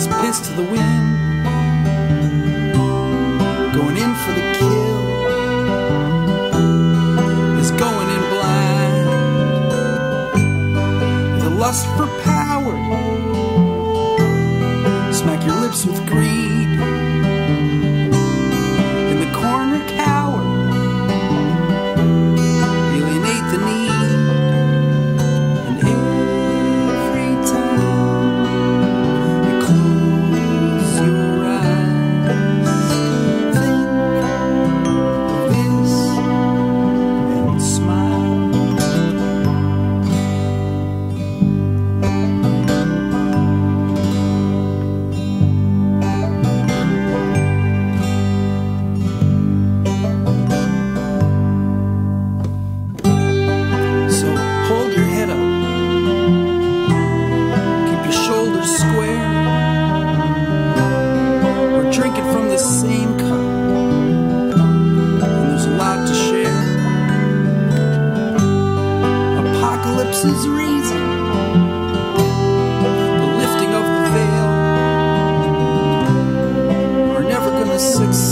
his piss to the wind. Going in for the kill is going in blind. The lust for power. passes reason. The lifting of the veil We're never gonna succeed.